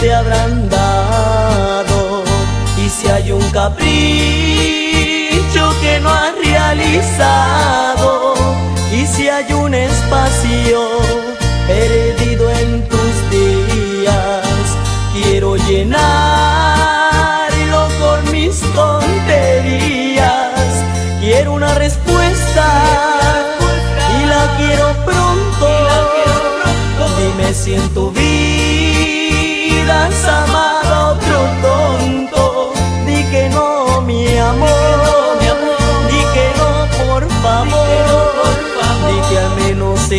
te habrán dado. Y si hay un capricho que no has realizado y si hay un espacio perdido en tus días quiero llenarlo con mis tonterías. Quiero una respuesta y la quiero pronto. Dime si en tu vida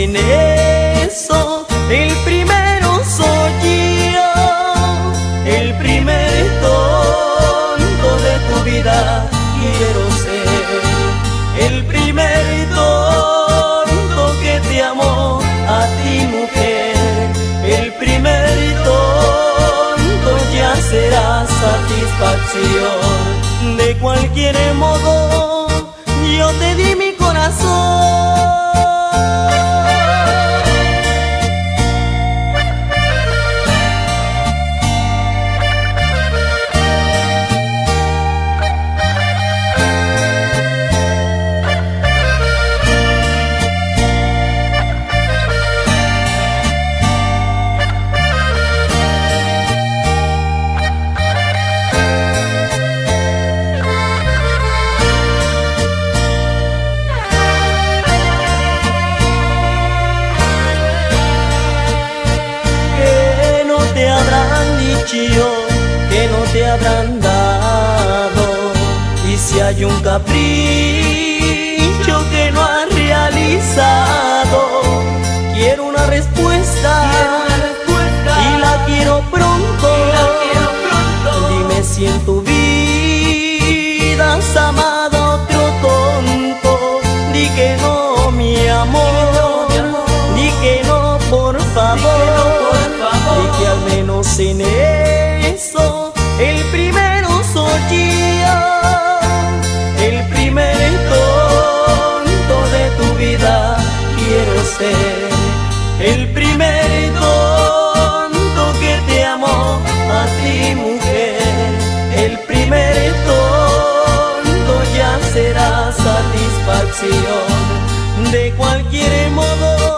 en eso el primero soy yo. El primer tonto de tu vida quiero ser. El primer tonto que te amó a ti mujer. El primer tonto ya será satisfacción. De cualquier modo, yo te di mi corazón. Que no te habrán dado. Y si hay un capricho que no has realizado, quiero una respuesta, y la quiero pronto. Dime si en tu vida has amado otro tonto, di que no, mi amor, di que no, por favor, di que al menos en eso el primer tonto que te amó a ti mujer, el primer tonto ya será satisfacción, de cualquier modo